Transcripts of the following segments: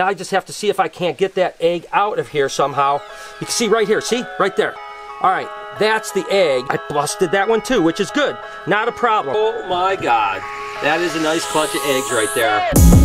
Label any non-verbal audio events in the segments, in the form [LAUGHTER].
I just have to see if I can't get that egg out of here somehow. You can see right here, see? Right there. All right, that's the egg. I busted that one too, which is good. Not a problem. Oh my God. That is a nice clutch of eggs right there.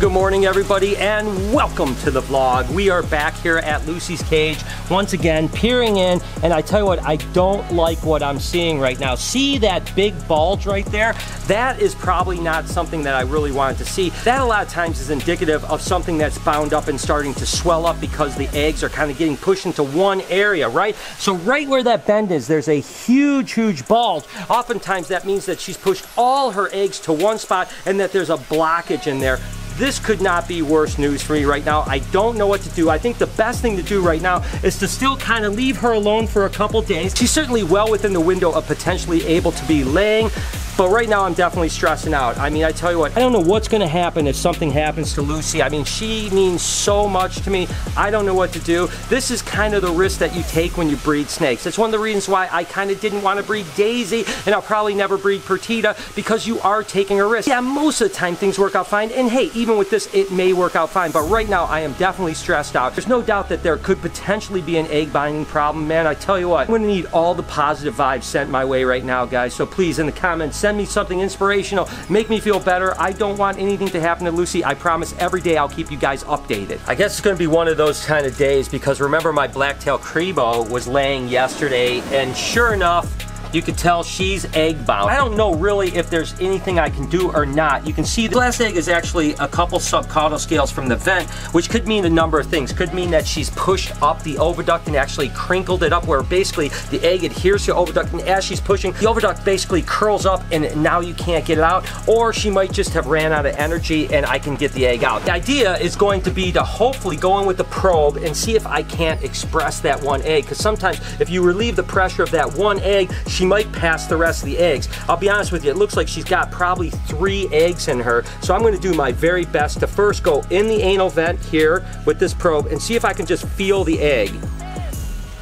Good morning everybody and welcome to the vlog. We are back here at Lucy's cage once again peering in and I tell you what, I don't like what I'm seeing right now. See that big bulge right there? That is probably not something that I really wanted to see. That a lot of times is indicative of something that's bound up and starting to swell up because the eggs are kind of getting pushed into one area, right? So right where that bend is, there's a huge, huge bulge. Oftentimes that means that she's pushed all her eggs to one spot and that there's a blockage in there this could not be worse news for me right now. I don't know what to do. I think the best thing to do right now is to still kind of leave her alone for a couple days. She's certainly well within the window of potentially able to be laying, but right now I'm definitely stressing out. I mean, I tell you what, I don't know what's gonna happen if something happens to Lucy. I mean, she means so much to me. I don't know what to do. This is kind of the risk that you take when you breed snakes. It's one of the reasons why I kind of didn't want to breed Daisy, and I'll probably never breed Pertita because you are taking a risk. Yeah, most of the time things work out fine, and hey, even with this, it may work out fine, but right now I am definitely stressed out. There's no doubt that there could potentially be an egg binding problem. Man, I tell you what, I'm gonna need all the positive vibes sent my way right now, guys. So please, in the comments, send me something inspirational, make me feel better. I don't want anything to happen to Lucy. I promise every day I'll keep you guys updated. I guess it's gonna be one of those kind of days because remember my blacktail Cribo was laying yesterday and sure enough, you can tell she's egg bound. I don't know really if there's anything I can do or not. You can see the last egg is actually a couple subcaudal scales from the vent, which could mean a number of things. Could mean that she's pushed up the oviduct and actually crinkled it up where basically the egg adheres to the oviduct and as she's pushing, the oviduct basically curls up and now you can't get it out. Or she might just have ran out of energy and I can get the egg out. The idea is going to be to hopefully go in with the probe and see if I can't express that one egg. Because sometimes if you relieve the pressure of that one egg, she might pass the rest of the eggs. I'll be honest with you, it looks like she's got probably three eggs in her. So I'm gonna do my very best to first go in the anal vent here with this probe and see if I can just feel the egg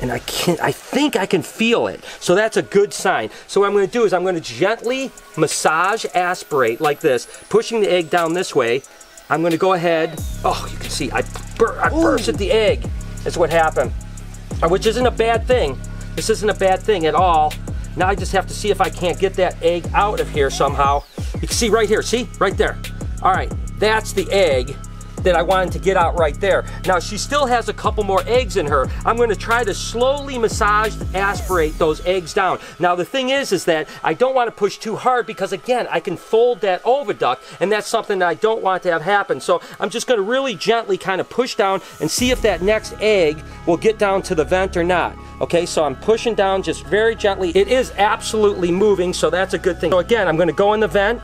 and I can I think I can feel it. So that's a good sign. So what I'm gonna do is I'm gonna gently massage aspirate like this, pushing the egg down this way. I'm gonna go ahead, oh, you can see, I, bur I bursted the egg. That's what happened, uh, which isn't a bad thing. This isn't a bad thing at all. Now I just have to see if I can't get that egg out of here somehow. You can see right here, see? Right there. All right, that's the egg that I wanted to get out right there. Now she still has a couple more eggs in her. I'm gonna try to slowly massage, aspirate those eggs down. Now the thing is, is that I don't wanna push too hard because again, I can fold that oviduct and that's something that I don't want to have happen. So I'm just gonna really gently kind of push down and see if that next egg will get down to the vent or not. Okay, so I'm pushing down just very gently. It is absolutely moving, so that's a good thing. So again, I'm gonna go in the vent.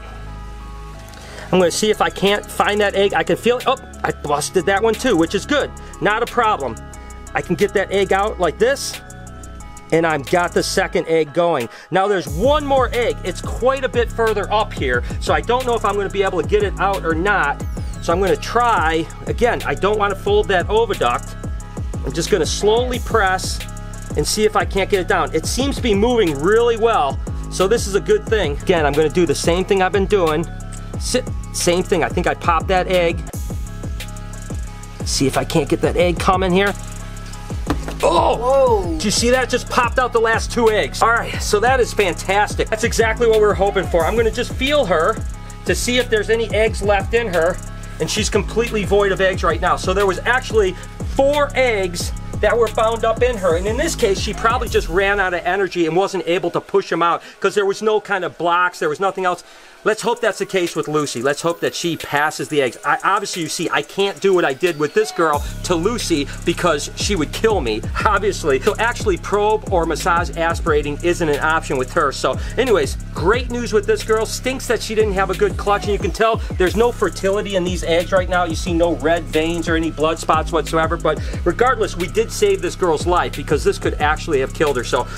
I'm gonna see if I can't find that egg. I can feel it. Oh, I busted that one too, which is good. Not a problem. I can get that egg out like this, and I've got the second egg going. Now there's one more egg. It's quite a bit further up here, so I don't know if I'm gonna be able to get it out or not. So I'm gonna try, again, I don't wanna fold that oviduct. I'm just gonna slowly press and see if I can't get it down. It seems to be moving really well, so this is a good thing. Again, I'm gonna do the same thing I've been doing. Same thing, I think I popped that egg. See if I can't get that egg coming here. Oh! Whoa. Did you see that? Just popped out the last two eggs. All right, so that is fantastic. That's exactly what we were hoping for. I'm gonna just feel her to see if there's any eggs left in her, and she's completely void of eggs right now. So there was actually four eggs that were bound up in her. And in this case, she probably just ran out of energy and wasn't able to push them out because there was no kind of blocks, there was nothing else. Let's hope that's the case with Lucy. Let's hope that she passes the eggs. I, obviously, you see, I can't do what I did with this girl to Lucy because she would kill me, [LAUGHS] obviously. So actually, probe or massage aspirating isn't an option with her. So anyways, great news with this girl. Stinks that she didn't have a good clutch, and you can tell there's no fertility in these eggs right now. You see no red veins or any blood spots whatsoever. But regardless, we did save this girl's life because this could actually have killed her. So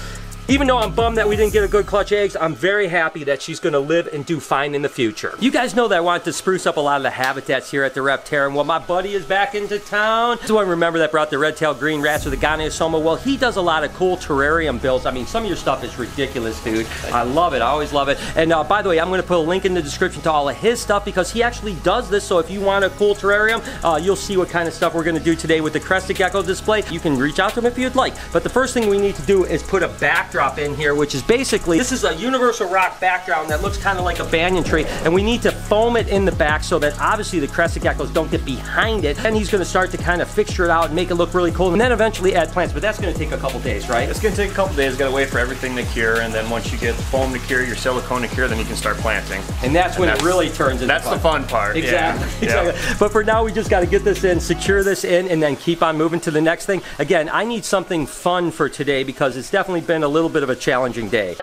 Even though I'm bummed that we didn't get a good clutch eggs, I'm very happy that she's gonna live and do fine in the future. You guys know that I wanted to spruce up a lot of the habitats here at the Reptarium. Well, my buddy is back into town. This is one remember that brought the red-tailed green rats or the Gonyosoma. Well, he does a lot of cool terrarium builds. I mean, some of your stuff is ridiculous, dude. I love it, I always love it. And uh, by the way, I'm gonna put a link in the description to all of his stuff because he actually does this. So if you want a cool terrarium, uh, you'll see what kind of stuff we're gonna do today with the crested gecko display. You can reach out to him if you'd like. But the first thing we need to do is put a backdrop in here, which is basically, this is a universal rock background that looks kind of like a banyan tree. And we need to foam it in the back so that obviously the crested geckos don't get behind it. And he's gonna start to kind of fixture it out and make it look really cool. And then eventually add plants, but that's gonna take a couple days, right? It's gonna take a couple days, gotta wait for everything to cure, and then once you get the foam to cure, your silicone to cure, then you can start planting. And that's when And it really turns into That's fun. the fun part. Exactly. Yeah. Yeah. exactly. But for now, we just got to get this in, secure this in, and then keep on moving to the next thing. Again, I need something fun for today because it's definitely been a little bit of a challenging day.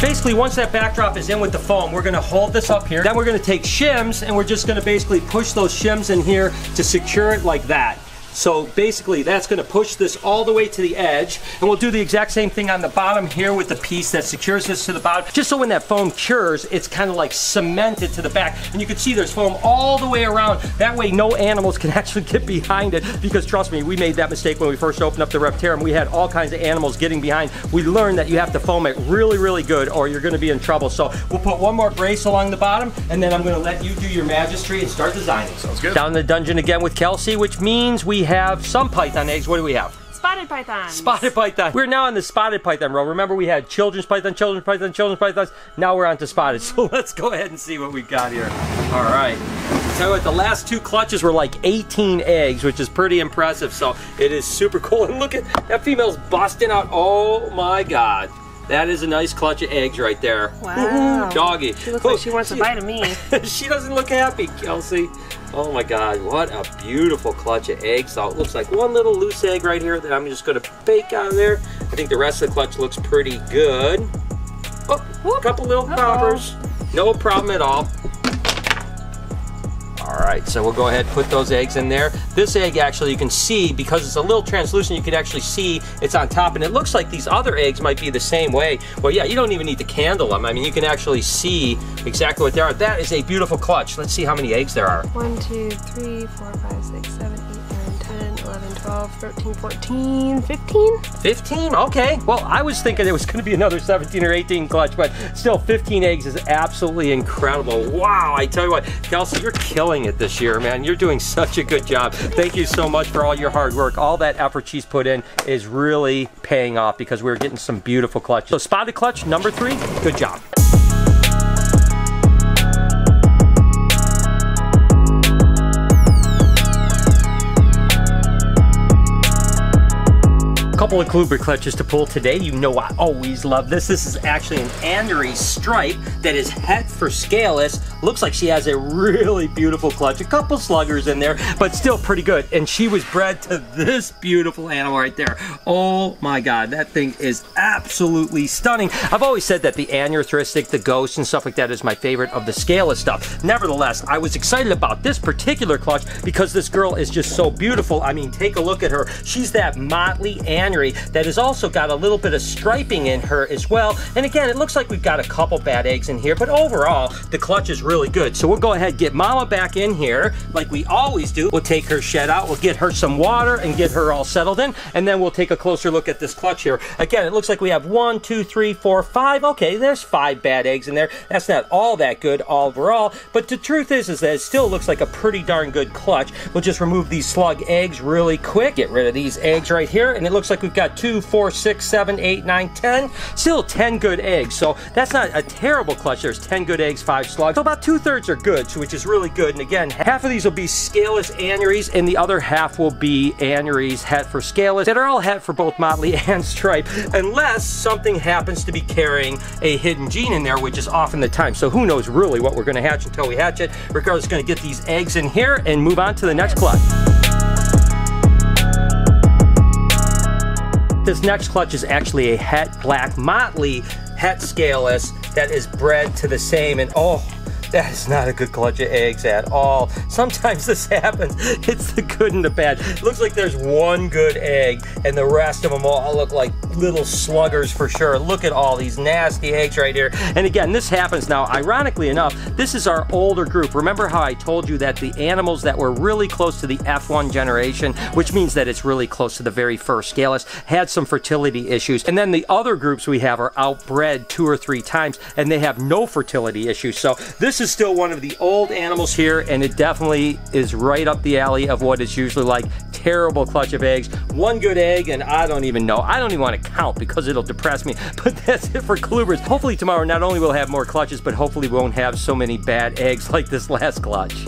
Basically, once that backdrop is in with the foam, we're gonna hold this up here. Then we're gonna take shims and we're just gonna basically push those shims in here to secure it like that. So basically that's gonna push this all the way to the edge and we'll do the exact same thing on the bottom here with the piece that secures this to the bottom. Just so when that foam cures, it's kind of like cemented to the back. And you can see there's foam all the way around. That way no animals can [LAUGHS] actually get behind it because trust me, we made that mistake when we first opened up the Reptarium. We had all kinds of animals getting behind. We learned that you have to foam it really, really good or you're gonna be in trouble. So we'll put one more brace along the bottom and then I'm gonna let you do your magistry and start designing. Sounds good. Down in the dungeon again with Kelsey, which means we have some python eggs. What do we have? Spotted python. Spotted python. We're now on the spotted python row. Remember we had children's python, children's python, children's pythons. Now we're on to spotted. [LAUGHS] So let's go ahead and see what we've got here. All right. Tell you what, the last two clutches were like 18 eggs, which is pretty impressive. So it is super [LAUGHS] cool. And look at that female's busting out. Oh my God. That is a nice clutch of eggs right there. Wow. [LAUGHS] Doggy. She looks Oh, like she wants a bite of me. she doesn't look happy, Kelsey. Oh my God, what a beautiful clutch of eggs. So it looks like one little loose egg right here that I'm just gonna bake out of there. I think the rest of the clutch looks pretty good. Oh, a couple little Uh-oh. No problem at all. Right, so we'll go ahead and put those eggs in there. This egg actually, you can see, because it's a little translucent, you can actually see it's on top, and it looks like these other eggs might be the same way. Well, yeah, you don't even need to candle them. I mean, you can actually see exactly what they are. That is a beautiful clutch. Let's see how many eggs there are. 1, 2, 3, 4, 5, 6, 7, 8, 9, 10, 11, 12, 13, 14, 15? 15? Okay. Well, I was thinking it was going to be another 17 or 18 clutch, but still 15 eggs is absolutely incredible. Wow. I tell you what, Kelsey, you're killing it this year, man. You're doing such a good job. Thank you so much for all your hard work. All that effort she's put in is really paying off because we're getting some beautiful clutch. So spotted clutch number three, good job. Couple of Kluber clutches to pull today. You know I always love this. This is actually an Anery stripe that is het for scaleless. Looks like she has a really beautiful clutch. A couple sluggers in there, but still pretty good. And she was bred to this beautiful animal right there. Oh my God, that thing is absolutely stunning. I've always said that the anerythristic, the ghost and stuff like that is my favorite of the scaleless stuff. Nevertheless, I was excited about this particular clutch because this girl is just so beautiful. I mean, take a look at her. She's that motley anery that has also got a little bit of striping in her as well. And again, it looks like we've got a couple bad eggs in here, but overall, the clutch is really good. So we'll go ahead get Mama back in here like we always do. We'll take her shed out, we'll get her some water and get her all settled in, and then we'll take a closer look at this clutch here. Again, it looks like we have one, two, three, four, five. Okay, there's five bad eggs in there. That's not all that good overall, but the truth is, is that it still looks like a pretty darn good clutch. We'll just remove these slug eggs really quick, get rid of these eggs right here, and it looks like we've got two, four, six, seven, eight, nine, ten. Still 10 good eggs, so that's not a terrible clutch. There's 10 good eggs, five slugs. So about two thirds are good, which is really good. And again, half of these will be scaleless aneries, and the other half will be aneries het for scaleless that are all het for both motley [LAUGHS] and stripe, unless something happens to be carrying a hidden gene in there, which is often the time. So who knows really what we're gonna hatch until we hatch it. Regardless, gonna get these eggs in here and move on to the next clutch. This next clutch is actually a het black motley het scaleless that is bred to the same. And oh, that is not a good clutch of eggs at all. Sometimes this [LAUGHS] happens. It's the good and the bad. It looks like there's one good egg and the rest of them all look like little sluggers for sure. Look at all these nasty eggs right here. And again, this happens now, ironically enough, this is our older group. Remember how I told you that the animals that were really close to the F1 generation, which means that it's really close to the very first scaleless, had some fertility issues. And then the other groups we have are outbred two or three times and they have no fertility issues. So this this is still one of the old animals here, and it definitely is right up the alley of what it's usually like. Terrible clutch of eggs. One good egg, and I don't even know. I don't even want to count because it'll depress me. [LAUGHS] But that's it for Klubers. Hopefully tomorrow, not only we'll have more clutches, but hopefully we won't have so many bad eggs [LAUGHS] like this last clutch.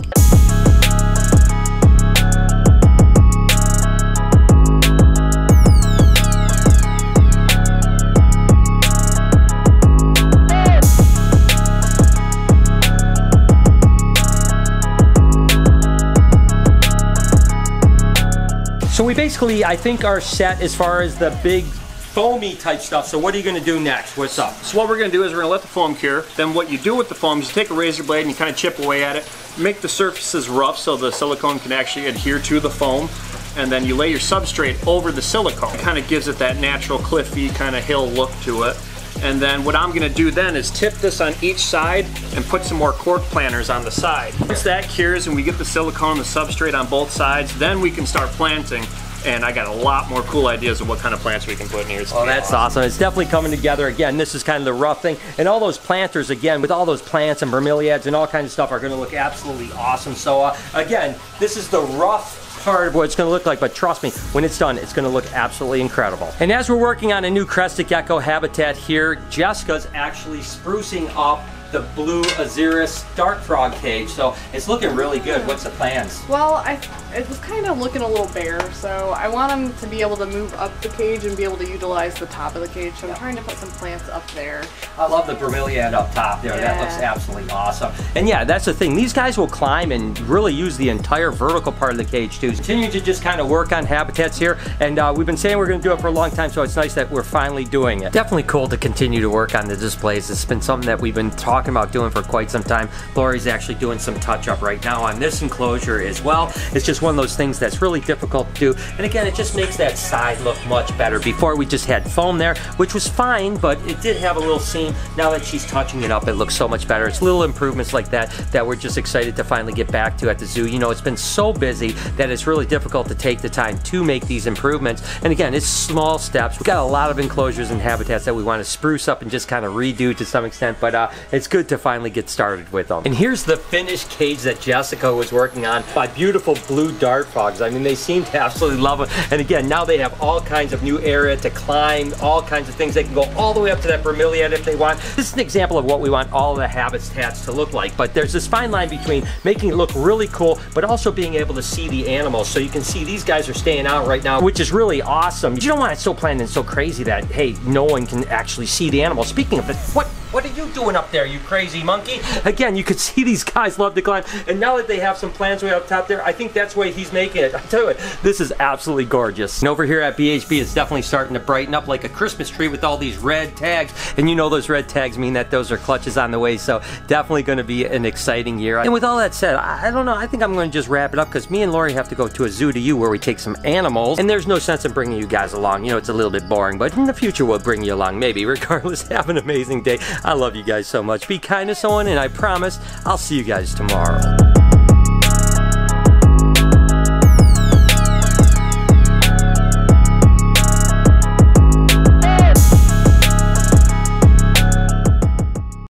Basically, I think, are set as far as the big foamy type stuff. So what are you gonna do next? What's up? So what we're gonna do is we're gonna let the foam cure. Then what you do with the foam is you take a razor blade and you kind of chip away at it. Make the surfaces rough so the silicone can actually adhere to the foam. And then you lay your substrate over the silicone. It kind of gives it that natural cliffy kind of hill look to it. And then what I'm gonna do then is tip this on each side and put some more cork planters on the side. Once that cures and we get the silicone, and the substrate on both sides, then we can start planting and I got a lot more cool ideas of what kind of plants we can put in here. oh, that's awesome. awesome. It's definitely coming together. Again, this is kind of the rough thing. And all those planters, again, with all those plants and bromeliads and all kinds of stuff are going to look absolutely awesome. So, uh, again, this is the rough part of what it's gonna look like, but trust me, when it's done, it's gonna look absolutely incredible. And as we're working on a new crested gecko habitat here, Jessica's actually sprucing up the blue Azureus dart frog cage. So it's looking really good. What's the plans? Well, I it was kind of looking a little bare, so I want them to be able to move up the cage and be able to utilize the top of the cage. So I'm trying to put some plants up there. I love the bromeliad up top there. Yeah. That looks absolutely awesome. And yeah, that's the thing. These guys will climb and really use the entire vertical part of the cage too. Continue to just kind of work on habitats here. And uh, we've been saying we're going to do it for a long time, so it's nice that we're finally doing it. Definitely cool to continue to work on the displays. It's been something that we've been talking talking about doing for quite some time. Lori's actually doing some touch up right now on this enclosure as well. It's just one of those things that's really difficult to do. And again, it just makes that side look much better. Before we just had foam there, which was fine, but it did have a little seam. Now that she's touching it up, it looks so much better. It's little improvements like that that we're just excited to finally get back to at the zoo. You know, it's been so busy that it's really difficult to take the time to make these improvements. And again, it's small steps. We've got a lot of enclosures and habitats that we want to spruce up and just kind of redo to some extent, but uh, it's good to finally get started with them. And here's the finished cage that Jessica was working on by beautiful blue dart frogs. I mean, they seem to absolutely love them. And again, now they have all kinds of new area to climb, all kinds of things. They can go all the way up to that bromeliad if they want. This is an example of what we want all the habitats to look like. But there's this fine line between making it look really cool, but also being able to see the animals. So you can see these guys are staying out right now, which is really awesome. You don't want it so planned and so crazy that, hey, no one can actually see the animals. Speaking of it, what what are you doing up there, you crazy monkey? Again, you could [LAUGHS] see these guys love to climb, and now that they have some plans way up top there, I think that's why he's making it. I tell you what, this is absolutely gorgeous. And over here at BHB, it's definitely starting to brighten up like a Christmas tree with all these red tags, and you know those red tags mean that those are clutches on the way, so definitely going to be an exciting year. And with all that said, I don't know, I think I'm going to just wrap it up because me and Lori have to go to a zoo to you where we take some animals, and there's no sense in bringing you guys along. You know, it's a little bit boring, but in the future we'll bring you along, maybe. [LAUGHS] Regardless, have an amazing day. I love you guys so much. Be kind to someone, and I promise I'll see you guys tomorrow.